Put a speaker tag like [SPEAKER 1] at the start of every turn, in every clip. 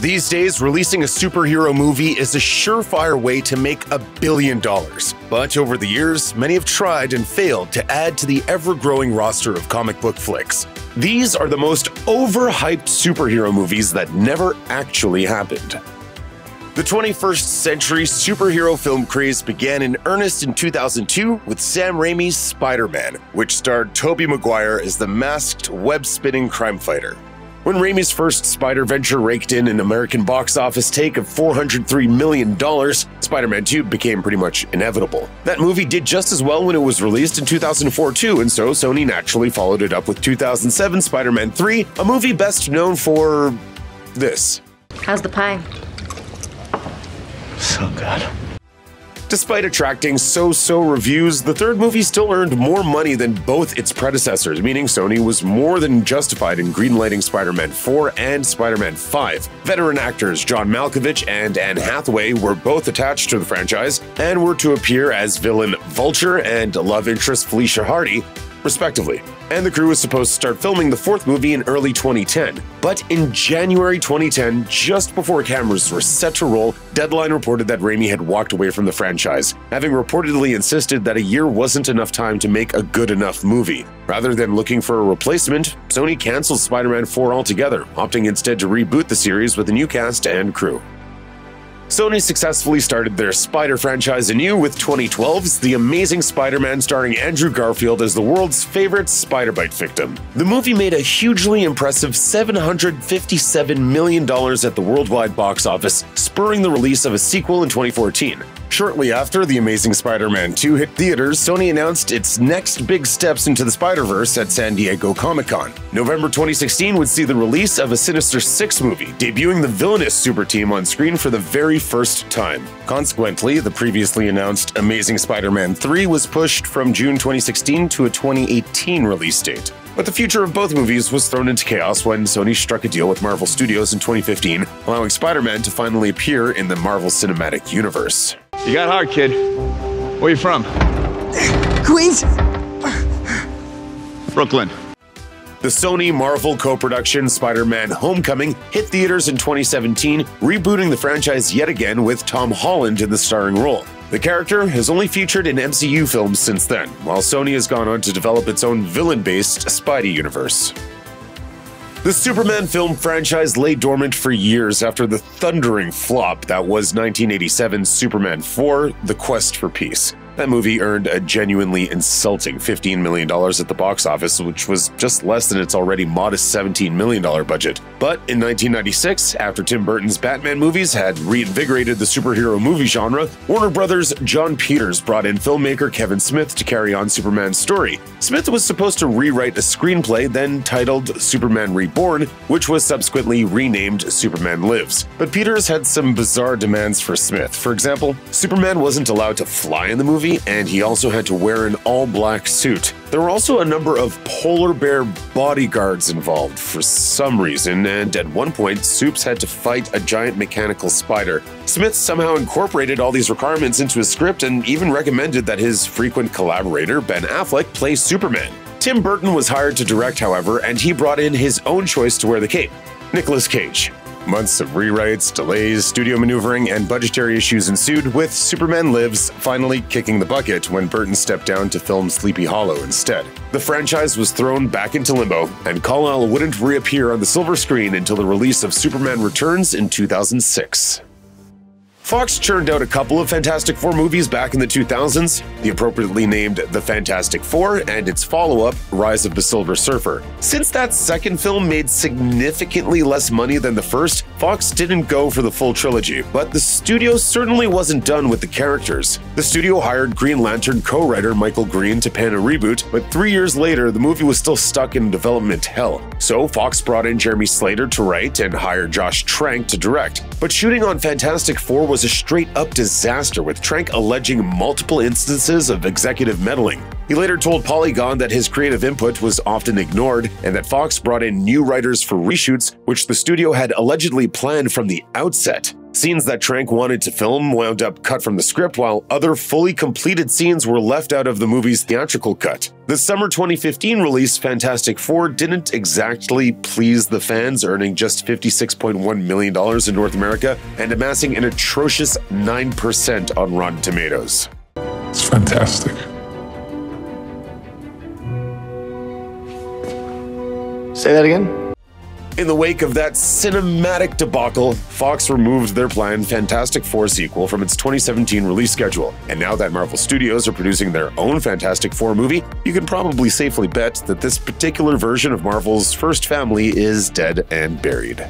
[SPEAKER 1] These days, releasing a superhero movie is a surefire way to make a billion dollars. But over the years, many have tried and failed to add to the ever growing roster of comic book flicks. These are the most overhyped superhero movies that never actually happened. The 21st century superhero film craze began in earnest in 2002 with Sam Raimi's Spider Man, which starred Tobey Maguire as the masked, web spinning crime fighter. When Raimi's first Spider venture raked in an American box office take of $403 million, Spider Man 2 became pretty much inevitable. That movie did just as well when it was released in 2004 too, and so Sony naturally followed it up with 2007 Spider Man 3, a movie best known for. this.
[SPEAKER 2] How's the pie?
[SPEAKER 3] So good.
[SPEAKER 1] Despite attracting so so reviews, the third movie still earned more money than both its predecessors, meaning Sony was more than justified in greenlighting Spider Man 4 and Spider Man 5. Veteran actors John Malkovich and Anne Hathaway were both attached to the franchise and were to appear as villain Vulture and love interest Felicia Hardy, respectively. And the crew was supposed to start filming the fourth movie in early 2010. But in January 2010, just before cameras were set to roll, Deadline reported that Raimi had walked away from the franchise, having reportedly insisted that a year wasn't enough time to make a good enough movie. Rather than looking for a replacement, Sony canceled Spider Man 4 altogether, opting instead to reboot the series with a new cast and crew. Sony successfully started their Spider franchise anew with 2012's The Amazing Spider Man starring Andrew Garfield as the world's favorite spider bite victim. The movie made a hugely impressive $757 million at the worldwide box office, spurring the release of a sequel in 2014. Shortly after The Amazing Spider Man 2 hit theaters, Sony announced its next big steps into the Spider Verse at San Diego Comic Con. November 2016 would see the release of a Sinister Six movie, debuting the villainous super team on screen for the very first time. Consequently, the previously announced Amazing Spider Man 3 was pushed from June 2016 to a 2018 release date. But the future of both movies was thrown into chaos when Sony struck a deal with Marvel Studios in 2015, allowing Spider Man to finally appear in the Marvel Cinematic Universe.
[SPEAKER 3] You got hard, kid. Where you from?
[SPEAKER 4] Queens?
[SPEAKER 3] Brooklyn.
[SPEAKER 1] The Sony Marvel co production Spider Man Homecoming hit theaters in 2017, rebooting the franchise yet again with Tom Holland in the starring role. The character has only featured in MCU films since then, while Sony has gone on to develop its own villain based Spidey universe. The Superman film franchise lay dormant for years after the thundering flop that was 1987's Superman 4 The Quest for Peace. That movie earned a genuinely insulting $15 million at the box office, which was just less than its already modest $17 million budget. But in 1996, after Tim Burton's Batman movies had reinvigorated the superhero movie genre, Warner Brothers' Jon Peters brought in filmmaker Kevin Smith to carry on Superman's story. Smith was supposed to rewrite a screenplay then titled Superman Reborn, which was subsequently renamed Superman Lives. But Peters had some bizarre demands for Smith. For example, Superman wasn't allowed to fly in the movie, and he also had to wear an all black suit. There were also a number of polar bear bodyguards involved for some reason, and at one point, Supes had to fight a giant mechanical spider. Smith somehow incorporated all these requirements into his script and even recommended that his frequent collaborator, Ben Affleck, play Superman. Tim Burton was hired to direct, however, and he brought in his own choice to wear the cape Nicolas Cage. Months of rewrites, delays, studio maneuvering, and budgetary issues ensued, with Superman Lives finally kicking the bucket when Burton stepped down to film Sleepy Hollow instead. The franchise was thrown back into limbo, and Kal-El wouldn't reappear on the silver screen until the release of Superman Returns in 2006. Fox churned out a couple of Fantastic Four movies back in the 2000s, the appropriately named The Fantastic Four and its follow up, Rise of the Silver Surfer. Since that second film made significantly less money than the first, Fox didn't go for the full trilogy, but the studio certainly wasn't done with the characters. The studio hired Green Lantern co writer Michael Green to pen a reboot, but three years later, the movie was still stuck in development hell. So Fox brought in Jeremy Slater to write and hired Josh Trank to direct. But shooting on Fantastic Four was a straight up disaster, with Trank alleging multiple instances of executive meddling. He later told Polygon that his creative input was often ignored and that Fox brought in new writers for reshoots, which the studio had allegedly planned from the outset. Scenes that Trank wanted to film wound up cut from the script, while other fully completed scenes were left out of the movie's theatrical cut. The summer 2015 release, Fantastic Four, didn't exactly please the fans, earning just $56.1 million in North America and amassing an atrocious 9% on Rotten Tomatoes.
[SPEAKER 2] It's fantastic.
[SPEAKER 4] Say that again?
[SPEAKER 1] In the wake of that cinematic debacle, Fox removed their planned Fantastic Four sequel from its 2017 release schedule. And now that Marvel Studios are producing their own Fantastic Four movie, you can probably safely bet that this particular version of Marvel's first family is dead and buried.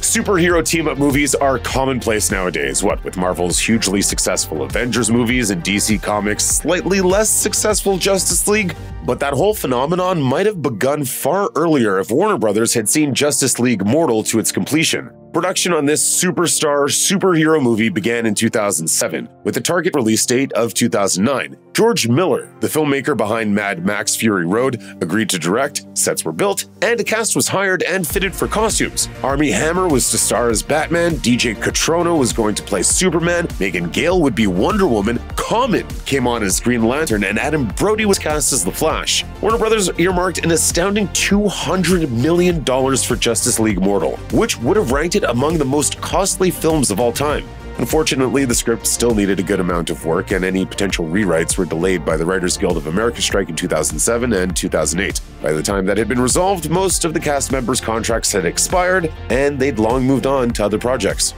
[SPEAKER 1] Superhero team up movies are commonplace nowadays, what with Marvel's hugely successful Avengers movies and DC Comics' slightly less successful Justice League. But that whole phenomenon might have begun far earlier if Warner Brothers had seen Justice League Mortal to its completion. Production on this superstar superhero movie began in 2007, with a target release date of 2009. George Miller, the filmmaker behind Mad Max Fury Road, agreed to direct, sets were built, and a cast was hired and fitted for costumes. Armie Hammer was to star as Batman, DJ Cotrona was going to play Superman, Megan Gale would be Wonder Woman, Common came on as Green Lantern, and Adam Brody was cast as The Flash. Warner Brothers earmarked an astounding $200 million for Justice League Mortal, which would have ranked it among the most costly films of all time. Unfortunately, the script still needed a good amount of work, and any potential rewrites were delayed by the Writers Guild of America strike in 2007 and 2008. By the time that had been resolved, most of the cast members' contracts had expired, and they'd long moved on to other projects.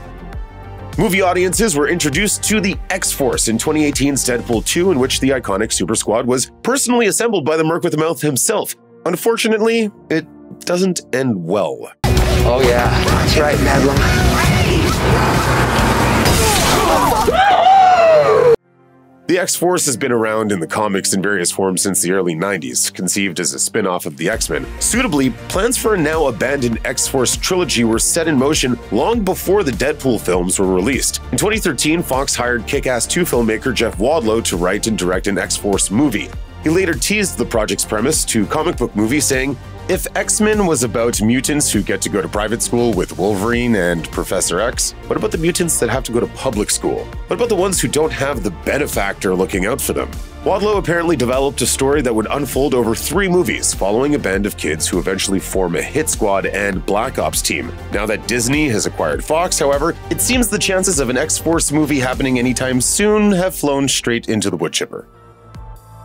[SPEAKER 1] Movie audiences were introduced to the X Force in 2018's Deadpool 2, in which the iconic Super Squad was personally assembled by the Merc with the Mouth himself. Unfortunately, it doesn't end well.
[SPEAKER 4] Oh, yeah. That's right, Bedlam.
[SPEAKER 1] The X Force has been around in the comics in various forms since the early 90s, conceived as a spin off of the X Men. Suitably, plans for a now abandoned X Force trilogy were set in motion long before the Deadpool films were released. In 2013, Fox hired Kick Ass 2 filmmaker Jeff Wadlow to write and direct an X Force movie. He later teased the project's premise to comic book movie, saying, if X Men was about mutants who get to go to private school with Wolverine and Professor X, what about the mutants that have to go to public school? What about the ones who don't have the benefactor looking out for them? Wadlow apparently developed a story that would unfold over three movies, following a band of kids who eventually form a hit squad and Black Ops team. Now that Disney has acquired Fox, however, it seems the chances of an X Force movie happening anytime soon have flown straight into the wood chipper.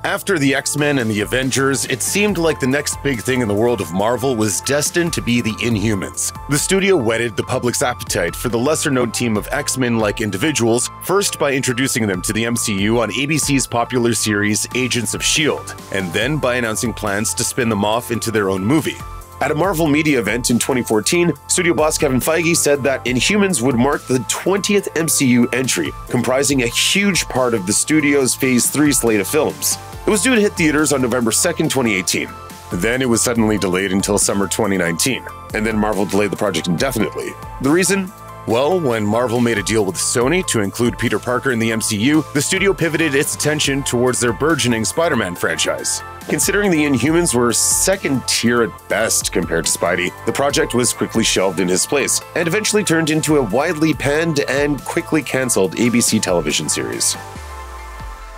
[SPEAKER 1] After the X Men and the Avengers, it seemed like the next big thing in the world of Marvel was destined to be the Inhumans. The studio whetted the public's appetite for the lesser known team of X Men like individuals, first by introducing them to the MCU on ABC's popular series Agents of S.H.I.E.L.D., and then by announcing plans to spin them off into their own movie. At a Marvel Media event in 2014, studio boss Kevin Feige said that Inhumans would mark the 20th MCU entry, comprising a huge part of the studio's Phase 3 slate of films. It was due to hit theaters on November 2nd, 2018. Then it was suddenly delayed until summer 2019, and then Marvel delayed the project indefinitely. The reason? Well, when Marvel made a deal with Sony to include Peter Parker in the MCU, the studio pivoted its attention towards their burgeoning Spider Man franchise. Considering the Inhumans were second tier at best compared to Spidey, the project was quickly shelved in his place and eventually turned into a widely panned and quickly cancelled ABC television series.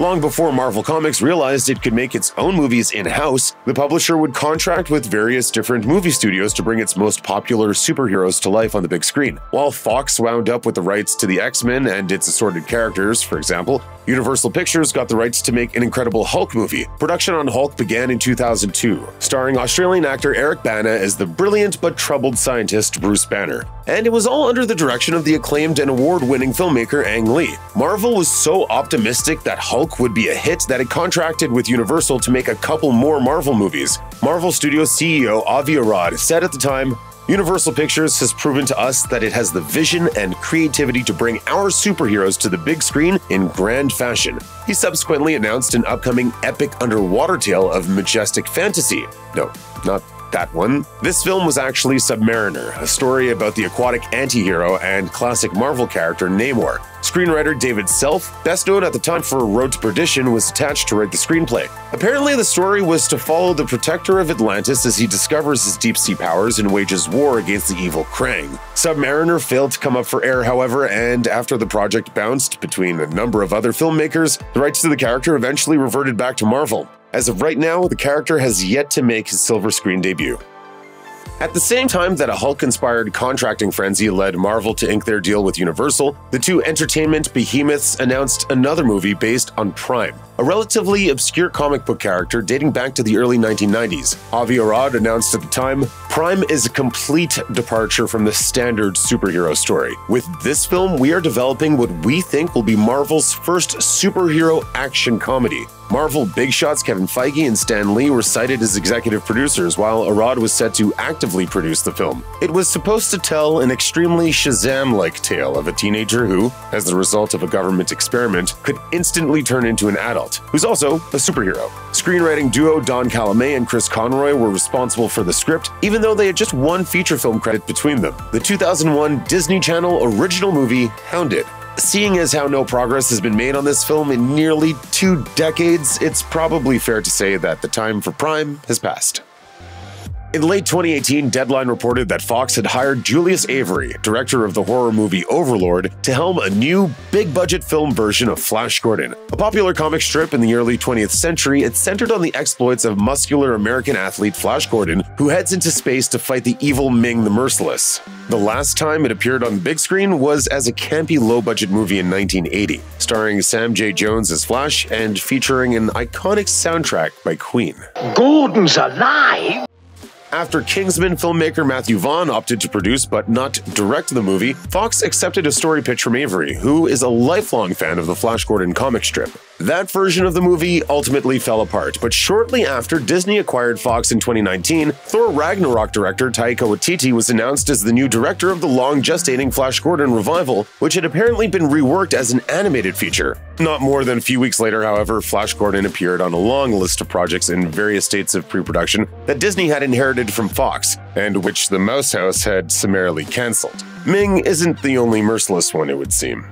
[SPEAKER 1] Long before Marvel Comics realized it could make its own movies in house, the publisher would contract with various different movie studios to bring its most popular superheroes to life on the big screen. While Fox wound up with the rights to the X Men and its assorted characters, for example, Universal Pictures got the rights to make an Incredible Hulk movie. Production on Hulk began in 2002, starring Australian actor Eric Bana as the brilliant but troubled scientist Bruce Banner. And it was all under the direction of the acclaimed and award winning filmmaker Ang Lee. Marvel was so optimistic that Hulk would be a hit that it contracted with Universal to make a couple more Marvel movies. Marvel Studios CEO Avi Arad said at the time, Universal Pictures has proven to us that it has the vision and creativity to bring our superheroes to the big screen in grand fashion. He subsequently announced an upcoming epic underwater tale of majestic fantasy. No, not that one. This film was actually Submariner, a story about the aquatic anti-hero and classic Marvel character Namor. Screenwriter David Self, best known at the time for Road to Perdition, was attached to write the screenplay. Apparently, the story was to follow the protector of Atlantis as he discovers his deep sea powers and wages war against the evil Krang. Submariner failed to come up for air, however, and after the project bounced between a number of other filmmakers, the rights to the character eventually reverted back to Marvel. As of right now, the character has yet to make his silver screen debut. At the same time that a Hulk inspired contracting frenzy led Marvel to ink their deal with Universal, the two entertainment behemoths announced another movie based on Prime, a relatively obscure comic book character dating back to the early 1990s. Avi Arad announced at the time Prime is a complete departure from the standard superhero story. With this film, we are developing what we think will be Marvel's first superhero action comedy. Marvel big shots Kevin Feige and Stan Lee were cited as executive producers, while Arad was set to actively produce the film. It was supposed to tell an extremely Shazam like tale of a teenager who, as the result of a government experiment, could instantly turn into an adult, who's also a superhero. Screenwriting duo Don Calumet and Chris Conroy were responsible for the script, even though they had just one feature film credit between them the 2001 Disney Channel original movie Hounded. Seeing as how no progress has been made on this film in nearly two decades, it's probably fair to say that the time for Prime has passed. In late 2018, Deadline reported that Fox had hired Julius Avery, director of the horror movie Overlord, to helm a new, big budget film version of Flash Gordon. A popular comic strip in the early 20th century, it centered on the exploits of muscular American athlete Flash Gordon, who heads into space to fight the evil Ming the Merciless. The last time it appeared on the big screen was as a campy low budget movie in 1980, starring Sam J. Jones as Flash and featuring an iconic soundtrack by Queen.
[SPEAKER 4] Gordon's alive?
[SPEAKER 1] After Kingsman filmmaker Matthew Vaughn opted to produce but not direct the movie, Fox accepted a story pitch from Avery, who is a lifelong fan of the Flash Gordon comic strip. That version of the movie ultimately fell apart, but shortly after Disney acquired Fox in 2019, Thor Ragnarok director Taika Waititi was announced as the new director of the long gestating Flash Gordon revival, which had apparently been reworked as an animated feature. Not more than a few weeks later, however, Flash Gordon appeared on a long list of projects in various states of pre production that Disney had inherited from Fox, and which the Mouse House had summarily cancelled. Ming isn't the only merciless one, it would seem.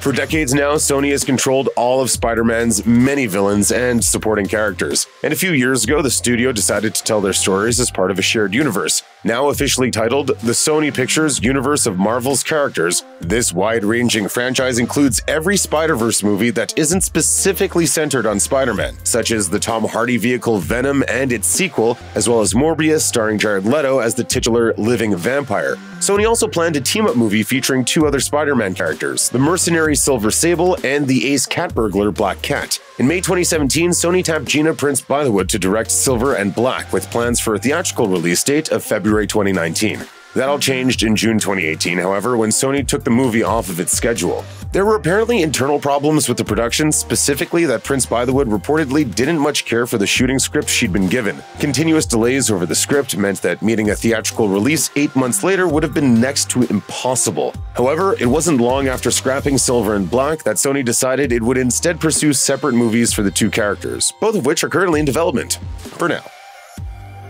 [SPEAKER 1] For decades now, Sony has controlled all of Spider Man's many villains and supporting characters. And a few years ago, the studio decided to tell their stories as part of a shared universe. Now officially titled the Sony Pictures Universe of Marvel's Characters, this wide ranging franchise includes every Spider Verse movie that isn't specifically centered on Spider Man, such as the Tom Hardy vehicle Venom and its sequel, as well as Morbius starring Jared Leto as the titular living vampire. Sony also planned a team up movie featuring two other Spider Man characters the mercenary Silver Sable and the ace cat burglar Black Cat. In May 2017, Sony tapped Gina Prince Bythewood to direct Silver and Black with plans for a theatrical release date of February 2019. That all changed in June 2018, however, when Sony took the movie off of its schedule. There were apparently internal problems with the production, specifically that Prince Bythewood reportedly didn't much care for the shooting script she'd been given. Continuous delays over the script meant that meeting a theatrical release eight months later would have been next to impossible. However, it wasn't long after scrapping Silver and Black that Sony decided it would instead pursue separate movies for the two characters, both of which are currently in development. For now.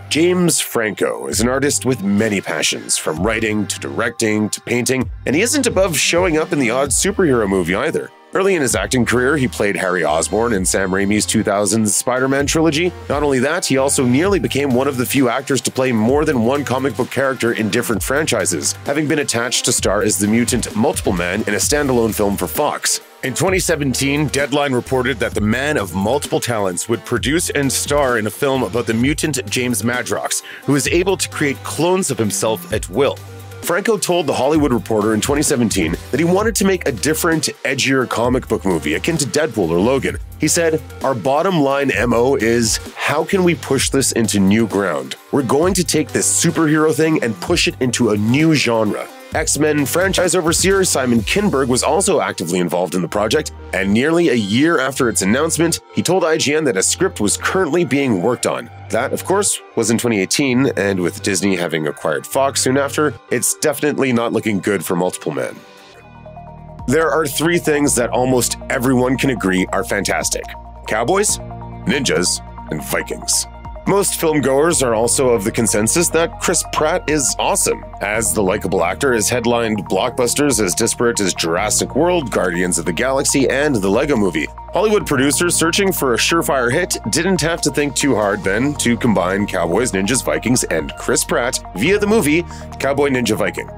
[SPEAKER 1] James Franco is an artist with many passions, from writing to directing to painting, and he isn't above showing up in the odd superhero movie either. Early in his acting career, he played Harry Osborn in Sam Raimi's 2000s Spider Man trilogy. Not only that, he also nearly became one of the few actors to play more than one comic book character in different franchises, having been attached to star as the mutant Multiple Man in a standalone film for Fox. In 2017, Deadline reported that the man of multiple talents would produce and star in a film about the mutant James Madrox, who is able to create clones of himself at will. Franco told The Hollywood Reporter in 2017 that he wanted to make a different, edgier comic book movie akin to Deadpool or Logan. He said, Our bottom line MO is how can we push this into new ground? We're going to take this superhero thing and push it into a new genre. X Men franchise overseer Simon Kinberg was also actively involved in the project, and nearly a year after its announcement, he told IGN that a script was currently being worked on. That, of course, was in 2018, and with Disney having acquired Fox soon after, it's definitely not looking good for multiple men. There are three things that almost everyone can agree are fantastic cowboys, ninjas, and Vikings. Most filmgoers are also of the consensus that Chris Pratt is awesome, as the likable actor has headlined blockbusters as disparate as Jurassic World, Guardians of the Galaxy, and the Lego Movie. Hollywood producers searching for a surefire hit didn't have to think too hard then to combine Cowboys, Ninjas, Vikings, and Chris Pratt via the movie Cowboy Ninja Viking.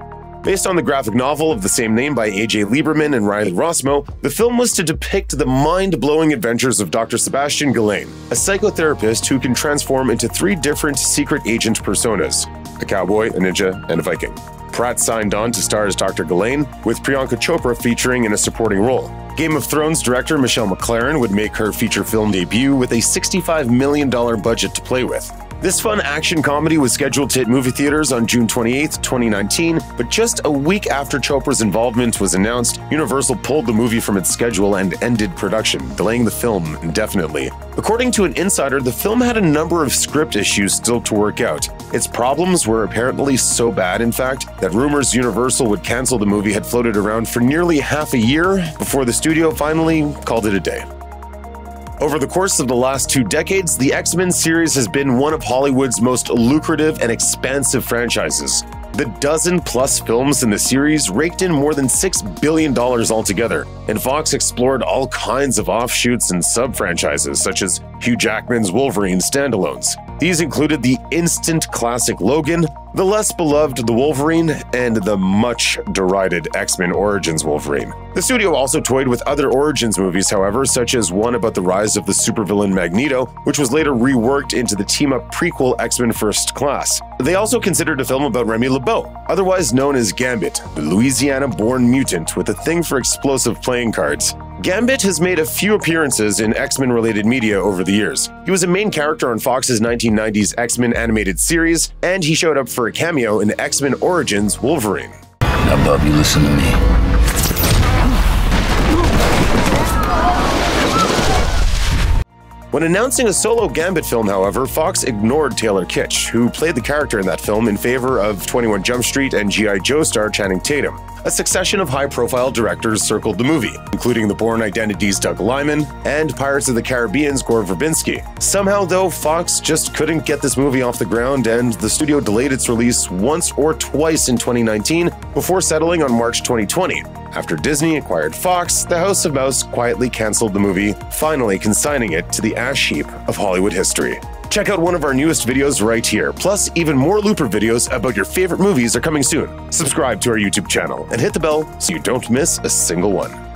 [SPEAKER 1] Based on the graphic novel of the same name by A.J. Lieberman and Riley Rossmo, the film was to depict the mind blowing adventures of Dr. Sebastian Gillane, a psychotherapist who can transform into three different secret agent personas a cowboy, a ninja, and a Viking. Pratt signed on to star as Dr. Gillane, with Priyanka Chopra featuring in a supporting role. Game of Thrones director Michelle MacLaren would make her feature film debut with a $65 million budget to play with. This fun action comedy was scheduled to hit movie theaters on June 28, 2019, but just a week after Chopra's involvement was announced, Universal pulled the movie from its schedule and ended production, delaying the film indefinitely. According to an insider, the film had a number of script issues still to work out. Its problems were apparently so bad, in fact, that rumors Universal would cancel the movie had floated around for nearly half a year before the studio finally called it a day. Over the course of the last two decades, the X Men series has been one of Hollywood's most lucrative and expansive franchises. The dozen plus films in the series raked in more than $6 billion altogether, and Fox explored all kinds of offshoots and sub franchises, such as Hugh Jackman's Wolverine standalones. These included the instant classic Logan, the less beloved The Wolverine, and the much derided X Men Origins Wolverine. The studio also toyed with other Origins movies, however, such as one about the rise of the supervillain Magneto, which was later reworked into the team up prequel X Men First Class. They also considered a film about Remy LeBeau, otherwise known as Gambit, the Louisiana born mutant with a thing for explosive playing cards. Gambit has made a few appearances in X Men related media over the years. He was a main character on Fox's 1990s X Men animated series, and he showed up for a cameo in X Men Origins Wolverine.
[SPEAKER 5] Now, Bub, you listen to me.
[SPEAKER 1] When announcing a solo Gambit film, however, Fox ignored Taylor Kitsch, who played the character in that film in favor of 21 Jump Street and G.I. Joe star Channing Tatum. A succession of high profile directors circled the movie, including The Bourne Identity's Doug Liman and Pirates of the Caribbean's Gore Verbinski. Somehow, though, Fox just couldn't get this movie off the ground, and the studio delayed its release once or twice in 2019 before settling on March 2020. After Disney acquired Fox, the House of Mouse quietly canceled the movie, finally consigning it to the ash heap of Hollywood history. Check out one of our newest videos right here. Plus, even more Looper videos about your favorite movies are coming soon. Subscribe to our YouTube channel and hit the bell so you don't miss a single one.